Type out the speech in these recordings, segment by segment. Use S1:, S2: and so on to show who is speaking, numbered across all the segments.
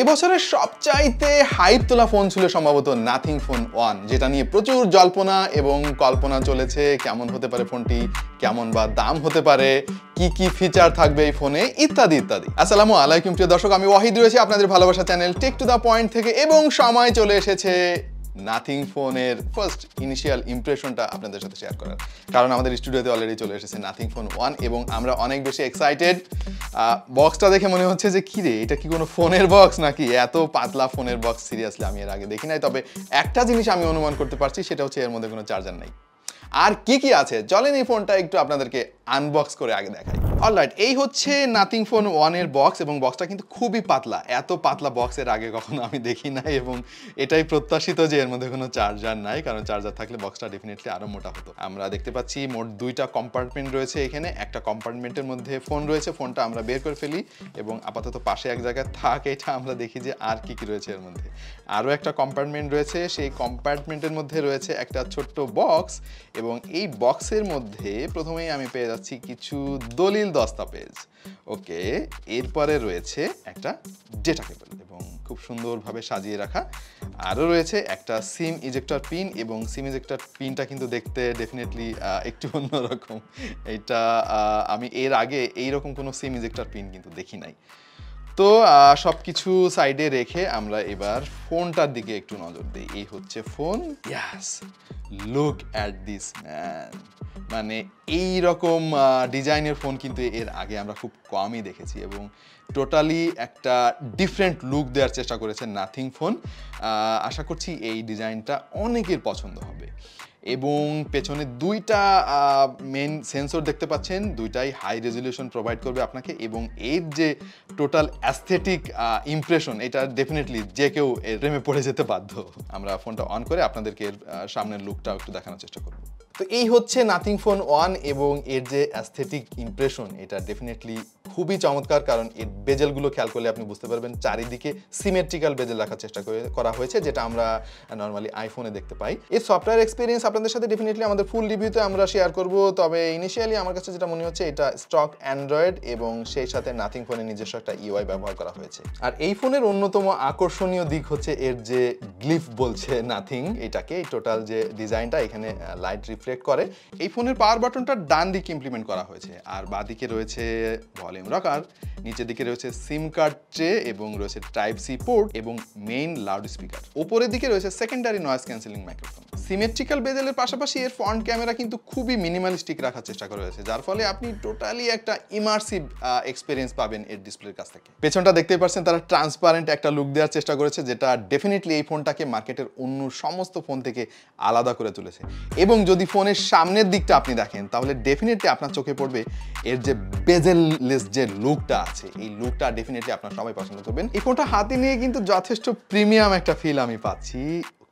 S1: এবছরের সবচাইতে হাইপ তোলা ফোন ছিল সম্ভবত নাথিং ফোন ওয়ান যেটা নিয়ে প্রচুর জল্পনা এবং কল্পনা চলেছে, কেমন হতে পারে ফোনটি কেমন বা দাম হতে পারে, কি কি ফিচার থাকবে এই ফোনে ইত্যাদি ইত্যাদি। আসসালামু আলাইকুম, প্রিয় দর্শক, আমি ওয়াহিদ রয়েছি আপনাদের ভালোবাসা channel tech to the point থেকে এবং সময় চলে এসেছে নাথিং ফোনের ফার্স্ট ইনিশিয়াল ইমপ্রেশনটা আপনাদের সাথে শেয়ার করার। কারণ আমাদের স্টুডিওতে অলরেডি চলে এসেছে নাথিং ফোন ওয়ান এবং আমরা অনেক বেশি এক্সাইটেড বক্সটা দেখে মনে হচ্ছে যে কি রে এটা কি কোনো ফোনের বক্স নাকি? এত পাতলা ফোনের বক্স সিরিয়াসলি আমি এর আগে দেখি নাই। তবে একটা জিনিস আমি অনুমান করতে পারছি, সেটা হচ্ছে এর মধ্যে কোনো চার্জার নেই। আর কি কি আছে? চলেন এই ফোনটা একটু আপনাদেরকে আনবক্স করে আগে দেখাই। অলরাইট এই হচ্ছে নাথিং ফোন ওয়ানের বক্স এবং বক্সটা কিন্তু খুবই পাতলা। এত পাতলা বক্সের আগে কখনো আমি দেখি নাই এবং এটাই প্রত্যাশিত যে এর মধ্যে কোনো চার্জার নাই, কারণ চার্জার থাকলে বক্সটা ডেফিনেটলি আরও মোটা হতো। আমরা দেখতে পাচ্ছি মোট দুইটা কম্পার্টমেন্ট রয়েছে এখানে। একটা কম্পার্টমেন্টের মধ্যে ফোন রয়েছে ফোনটা আমরা বের করে ফেলি এবং আপাতত পাশে এক জায়গায় থাক, এটা আমরা দেখি যে আর কি কি রয়েছে এর মধ্যে। আরও একটা কম্পার্টমেন্ট রয়েছে, সেই কম্পার্টমেন্টের মধ্যে রয়েছে একটা ছোট্ট বক্স এবং এই বক্সের মধ্যে প্রথমেই আমি পেয়ে যাচ্ছি কিছু দলিল দস্তাবেজ ওকে, এরপরে রয়েছে একটা ডেটা কেবল এবং খুব সুন্দরভাবে সাজিয়ে রাখা। আরও রয়েছে একটা সিম ইজেক্টর পিন এবং সিম ইজেক্টর পিনটা কিন্তু দেখতে ডেফিনেটলি একটু অন্যরকম। এটা আমি এর আগে এইরকম কোনো সিম ইজেক্টর পিন কিন্তু দেখি নাই। তো সব কিছু সাইডে রেখে আমরা এবার ফোনটার দিকে একটু নজর দিই। এই হচ্ছে phone yes look at this man মানে এই রকম ডিজাইনের ফোন কিন্তু এর আগে আমরা খুব কমই দেখেছি এবং টোটালি একটা ডিফারেন্ট লুক দেওয়ার চেষ্টা করেছে নাথিং ফোন আশা করছি এই ডিজাইনটা অনেকের পছন্দ হবে। এবং পেছনে দুইটা মেন সেন্সর দেখতে পাচ্ছেন, দুইটাই হাই রেজলিউশন প্রোভাইড করবে আপনাকে এবং এর যে টোটাল অ্যাস্থেটিক ইমপ্রেশন এটা ডেফিনেটলি যে কেউ এর পড়ে যেতে বাধ্য। আমরা ফোনটা অন করে আপনাদেরকে এর সামনের লুকটা একটু দেখানোর চেষ্টা করব। তো এই হচ্ছে নাথিং ফোন ওয়ান এবং এর যে অ্যাস্থেটিক ইমপ্রেশন এটা ডেফিনেটলি খুবই চমৎকার, কারণ এর বেজেলগুলো খেয়াল করলে আপনি বুঝতে পারবেন চারিদিকে সিমেট্রিক্যাল বেজেল রাখার চেষ্টা করে হয়েছে, যেটা আমরা নর্মালি আইফোনে দেখতে পাই। এর সফটওয়্যার এক্সপিরিয়েন্স আপনাদের সাথে ডেফিনেটলি আমাদের ফুল রিভিউতে আমরা শেয়ার করব, তবে ইনিশিয়ালি আমার কাছে যেটা মনে হচ্ছে, এটা স্টক অ্যান্ড্রয়েড এবং সেই সাথে নাথিং ফোনের নিজস্ব একটা ইউআই ব্যবহার করা হয়েছে। আর এই ফোনের অন্যতম আকর্ষণীয় দিক হচ্ছে, এর যে গ্লিফ বলছে নাথিং এটাকে এই টোটাল যে ডিজাইনটা এখানে লাইট রিফ্লেক্ট করে। এই ফোনের পাওয়ার বাটনটা ডান দিকে ইমপ্লিমেন্ট করা হয়েছে, আর বাঁ দিকে রয়েছে ভলিউম রকার নিচের দিকে রয়েছে সিম কার্ড ট্রে এবং রয়েছে টাইপ সি পোর্ট এবং মেইন লাউড স্পিকার উপরের দিকে রয়েছে secondary noise cancelling microphone symmetrical বেজেলের পাশাপাশি এর ফ্রন্ট ক্যামেরা কিন্তু খুবই মিনিমালিস্টিক রাখার চেষ্টা করা হয়েছে, যার ফলে আপনি টোটালি একটা ইমার্সিভ এক্সপিরিয়েন্স পাবেন এর ডিসপ্লের কাছ থেকে। পেছনটা দেখতেই পাচ্ছেন, তারা ট্রান্সপারেন্ট একটা লুক দেওয়ার চেষ্টা করেছে, যেটা ডেফিনেটলি এই ফোনটাকে মার্কেটের অন্য সমস্ত ফোন থেকে আলাদা করে তুলেছে। এবং যদি ফোনের সামনের দিকটা আপনি দেখেন, তাহলে ডেফিনেটলি আপনার চোখে পড়বে এর যে বেজেললেস যে লুকটা আছে, এই লুকটা ডেফিনেটলি আপনার সবাই পছন্দ করবেন। এই ফোনটা হাতে নিয়ে কিন্তু যথেষ্ট প্রিমিয়াম একটা ফিল আমি পাচ্ছি।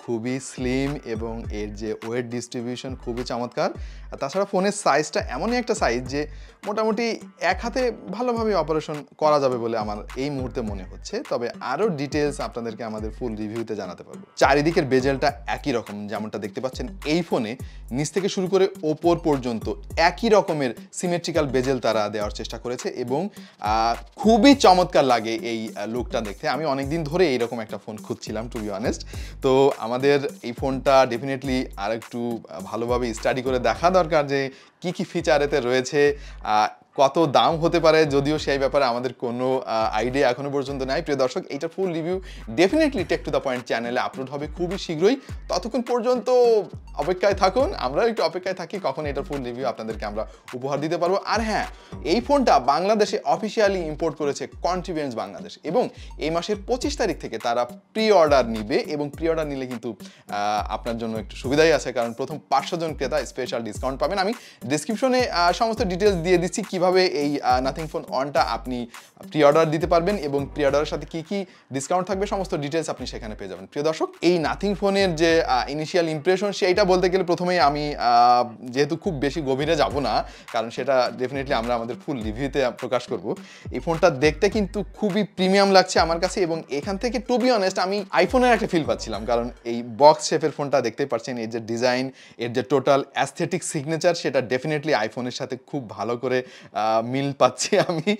S1: খুবই স্লিম এবং এর যে ওয়েট ডিস্ট্রিবিউশন খুবই চমৎকার। আর তাছাড়া ফোনের সাইজটা এমনই একটা সাইজ যে মোটামুটি এক হাতে ভালোভাবে অপারেশন করা যাবে বলে আমার এই মুহূর্তে মনে হচ্ছে। তবে আরও ডিটেলস আপনাদেরকে আমাদের ফুল রিভিউতে জানাতে পারব। চারিদিকের বেজেলটা একই রকম, যেমনটা দেখতে পাচ্ছেন, এই ফোনে নিচ থেকে শুরু করে ওপর পর্যন্ত একই রকমের সিমেট্রিক্যাল বেজেল তারা দেওয়ার চেষ্টা করেছে এবং খুবই চমৎকার লাগে এই লুকটা দেখতে। আমি অনেকদিন ধরে এইরকম একটা ফোন খুঁজছিলাম টু বি অনেস্ট তো আমাদের এই ফোনটা ডেফিনেটলি আর একটু ভালোভাবে স্টাডি করে দেখা দরকার যে কি কি ফিচার এতে রয়েছে কত দাম হতে পারে, যদিও সেই ব্যাপারে আমাদের কোনো আইডিয়া এখনও পর্যন্ত নাই। প্রিয় দর্শক এইটা full review definitely tech to the point চ্যানেলে আপলোড হবে খুবই শীঘ্রই। ততক্ষণ পর্যন্ত অপেক্ষায় থাকুন, আমরাও একটু অপেক্ষায় থাকি কখন এটার ফুল রিভিউ আপনাদেরকে আমরা উপহার দিতে পারব। আর হ্যাঁ এই ফোনটা বাংলাদেশে অফিসিয়ালি ইম্পোর্ট করেছে কন্ট্রিবিয়েন্স বাংলাদেশ এবং এই মাসের পঁচিশ তারিখ থেকে তারা প্রি অর্ডার নিবে এবং প্রি অর্ডার নিলে কিন্তু আপনার জন্য একটু সুবিধাই আছে। কারণ প্রথম পাঁচশো জন ক্রেতা স্পেশাল ডিসকাউন্ট পাবেন। আমি ডিসক্রিপশনে সমস্ত ডিটেলস দিয়ে দিচ্ছি কীভাবে এই নাথিং ফোন অনটা আপনি প্রি অর্ডার দিতে পারবেন এবং প্রি অর্ডারের সাথে কি কি ডিসকাউন্ট থাকবে, সমস্ত ডিটেলস আপনি সেখানে পেয়ে যাবেন। প্রিয় দর্শক, এই নাথিং ফোনের যে ইনিশিয়াল ইমপ্রেশন সেইটা বলতে গেলে প্রথমেই আমি যেহেতু খুব বেশি গভীরে যাব না, কারণ সেটা ডেফিনেটলি আমরা আমাদের ফুল রিভিউতে প্রকাশ করব। এই ফোনটা দেখতে কিন্তু খুবই প্রিমিয়াম লাগছে আমার কাছে এবং এখান থেকে টু বি অনেস্ট আমি আইফোনের একটা ফিল পাচ্ছিলাম, কারণ এই বক্স শেপের ফোনটা দেখতে পাচ্ছেন, এর যে ডিজাইন এর যে টোটাল অ্যাস্থেটিক সিগনেচার সেটা ডেফিনেটলি আইফোনের সাথে খুব ভালো করে মিল পাচ্ছি আমি।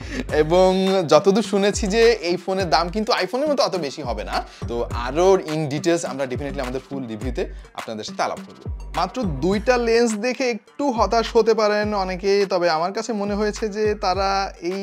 S1: এবং যতদূর শুনেছি যে এই ফোনের দাম কিন্তু আইফোনের মতো অত বেশি হবে না। তো আরও ইন ডিটেলস আমরা ডেফিনেটলি আমাদের ফুল রিভিউতে আপনাদের সাথে আলাপ করব। মাত্র দুইটা লেন্স দেখে একটু হতাশ হতে পারেন অনেকে তবে আমার কাছে মনে হয়েছে যে তারা এই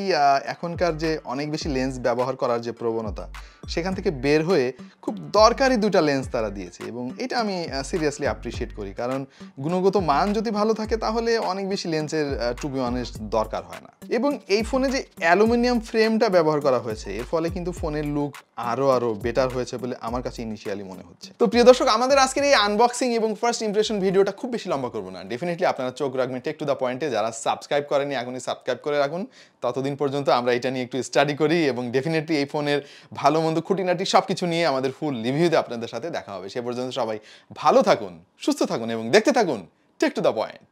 S1: এখনকার যে অনেক বেশি লেন্স ব্যবহার করার যে প্রবণতা সেখান থেকে বের হয়ে খুব দরকারি দুটা লেন্স তারা দিয়েছে এবং এটা আমি সিরিয়াসলি অ্যাপ্রিসিয়েট করি। কারণ গুণগত মান যদি ভালো থাকে তাহলে অনেক বেশি লেন্সের টু বি অনেস্ট দরকার হয় না। এবং এই ফোনে যে অ্যালুমিনিয়াম ফ্রেমটা ব্যবহার করা হয়েছে, এর ফলে কিন্তু ফোনের লুক আরও আরও বেটার হয়েছে বলে আমার কাছে ইনিশিয়ালি মনে হচ্ছে। তো প্রিয় দর্শক, আমাদের আজকের এই আনবক্সিং এবং ফার্স্ট ইমপ্রেশন ভিডিওটা খুব বেশি লম্বা করব না। ডেফিনেটলি আপনারা চোখ রাখবেন টেক টু দ্য পয়েন্টে যারা সাবস্ক্রাইব করেনি এখনই সাবস্ক্রাইব করে রাখুন। ততদিন পর্যন্ত আমরা এটা নিয়ে একটু স্টাডি করি এবং ডেফিনেটলি এই ফোনের ভালো মন্দ খুঁটিনাটি সব কিছু নিয়ে আমাদের ফুল রিভিউতে আপনাদের সাথে দেখা হবে। সে পর্যন্ত সবাই ভালো থাকুন, সুস্থ থাকুন এবং দেখতে থাকুন টেক টু দ্য পয়েন্ট